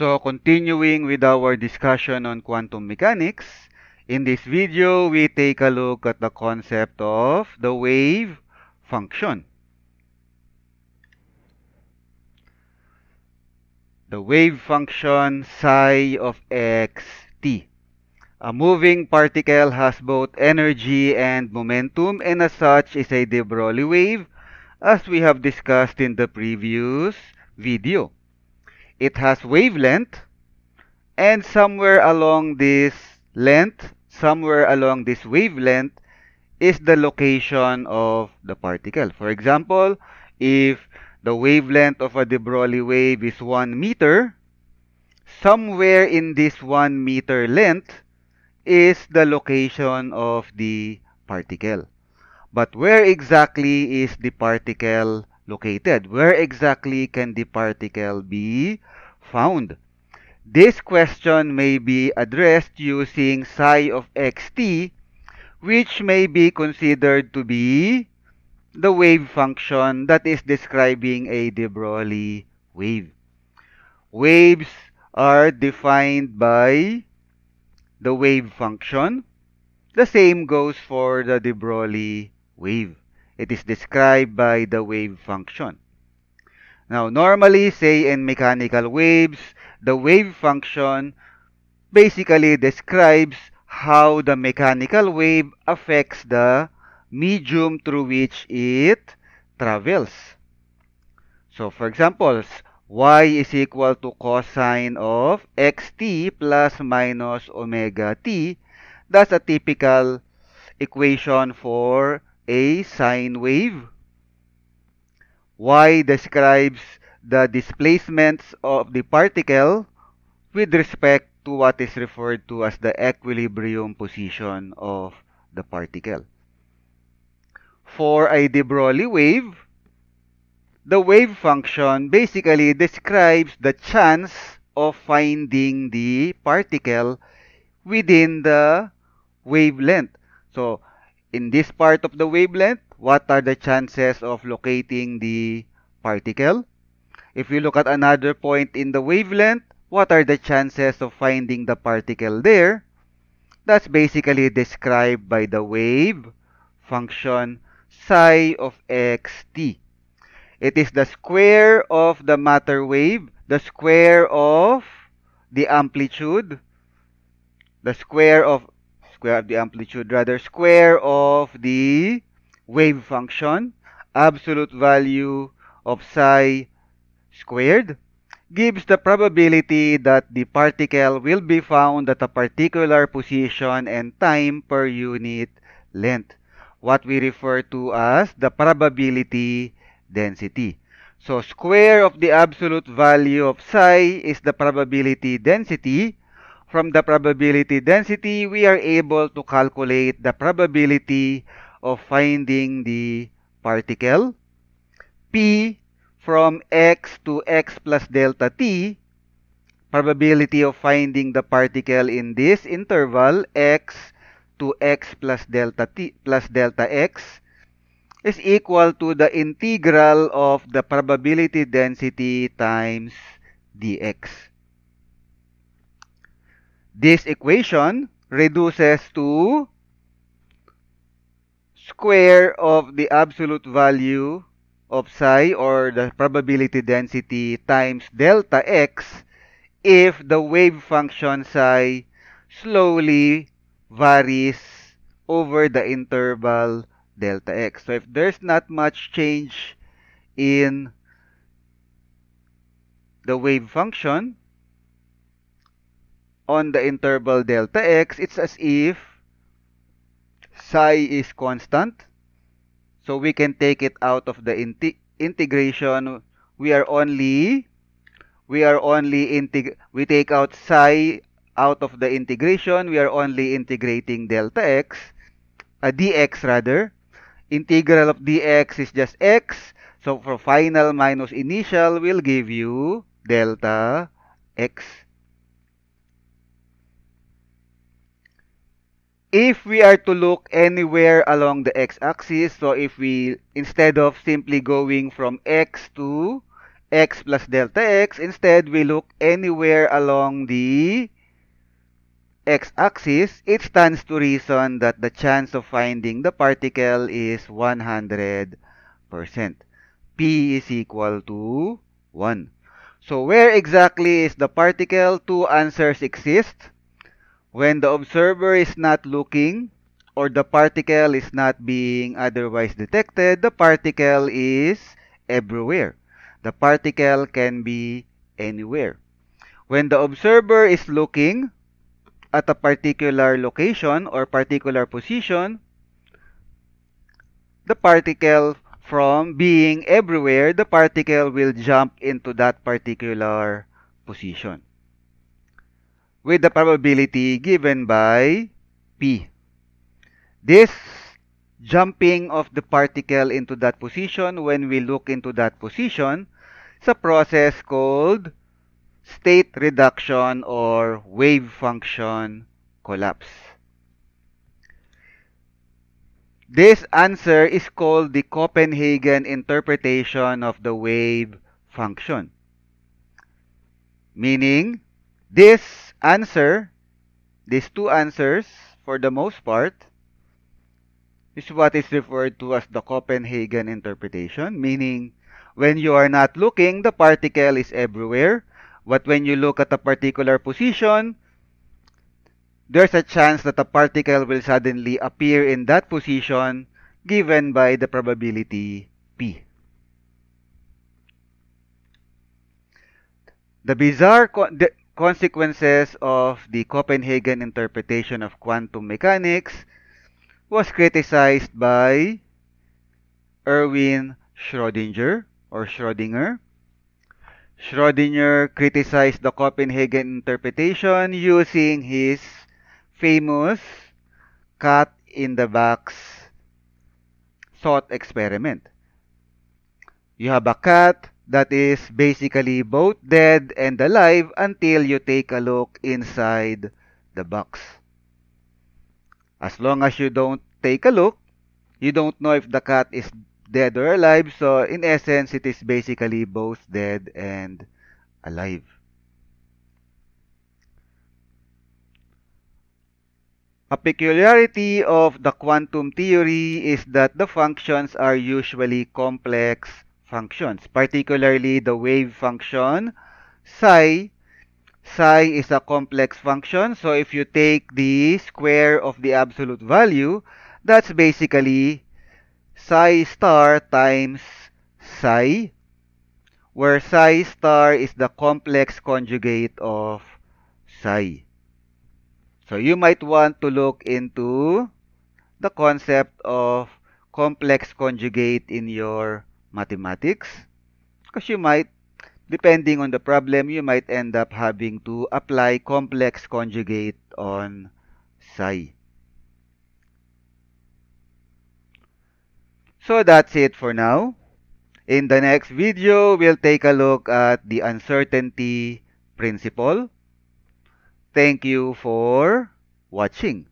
So continuing with our discussion on quantum mechanics, in this video we take a look at the concept of the wave function. The wave function psi of x t. A moving particle has both energy and momentum and as such is a de Broglie wave as we have discussed in the previous video. It has wavelength and somewhere along this length, somewhere along this wavelength is the location of the particle. For example, if the wavelength of a de Broglie wave is 1 meter, somewhere in this 1 meter length is the location of the particle. But where exactly is the particle located? Where exactly can the particle be found? This question may be addressed using psi of xt, which may be considered to be the wave function that is describing a de Broglie wave. Waves are defined by the wave function. The same goes for the de Broglie wave. It is described by the wave function. Now, normally, say in mechanical waves, the wave function basically describes how the mechanical wave affects the medium through which it travels. So, for example, y is equal to cosine of xt plus minus omega t. That's a typical equation for a sine wave. Y describes the displacements of the particle with respect to what is referred to as the equilibrium position of the particle. For a de Broglie wave, the wave function basically describes the chance of finding the particle within the wavelength. So, in this part of the wavelength, what are the chances of locating the particle? If you look at another point in the wavelength, what are the chances of finding the particle there? That's basically described by the wave function psi of xt. It is the square of the matter wave, the square of the amplitude, the square of square of the amplitude, rather square of the wave function, absolute value of psi squared, gives the probability that the particle will be found at a particular position and time per unit length, what we refer to as the probability density. So square of the absolute value of psi is the probability density from the probability density, we are able to calculate the probability of finding the particle. P from x to x plus delta t, probability of finding the particle in this interval x to x plus delta t plus delta x is equal to the integral of the probability density times dx. This equation reduces to square of the absolute value of psi or the probability density times delta x if the wave function psi slowly varies over the interval delta x. So if there's not much change in the wave function, on the interval delta x, it's as if psi is constant. So we can take it out of the integration. We are only we are only integ we take out psi out of the integration. We are only integrating delta x, a uh, dx rather. Integral of dx is just x. So for final minus initial will give you delta x. if we are to look anywhere along the x-axis, so if we, instead of simply going from x to x plus delta x. Instead, we look anywhere along the x-axis. It stands to reason that the chance of finding the particle is 100%. P is equal to 1. So where exactly is the particle? Two answers exist. When the observer is not looking or the particle is not being otherwise detected, the particle is everywhere. The particle can be anywhere. When the observer is looking at a particular location or particular position, the particle from being everywhere, the particle will jump into that particular position with the probability given by P. This jumping of the particle into that position, when we look into that position, is a process called state reduction or wave function collapse. This answer is called the Copenhagen interpretation of the wave function. Meaning, this answer, these two answers, for the most part, is what is referred to as the Copenhagen interpretation, meaning when you are not looking, the particle is everywhere. But when you look at a particular position, there's a chance that a particle will suddenly appear in that position given by the probability P. The bizarre consequences of the Copenhagen interpretation of quantum mechanics was criticized by Erwin Schrödinger or Schrödinger. Schrödinger criticized the Copenhagen interpretation using his famous cat in the box thought experiment. You have a cat that is basically both dead and alive until you take a look inside the box. As long as you don't take a look, you don't know if the cat is dead or alive. So in essence, it is basically both dead and alive. A peculiarity of the quantum theory is that the functions are usually complex functions, particularly the wave function psi. Psi is a complex function, so if you take the square of the absolute value, that's basically psi star times psi, where psi star is the complex conjugate of psi. So you might want to look into the concept of complex conjugate in your mathematics because you might depending on the problem you might end up having to apply complex conjugate on psi. So that's it for now. In the next video, we'll take a look at the uncertainty principle. Thank you for watching.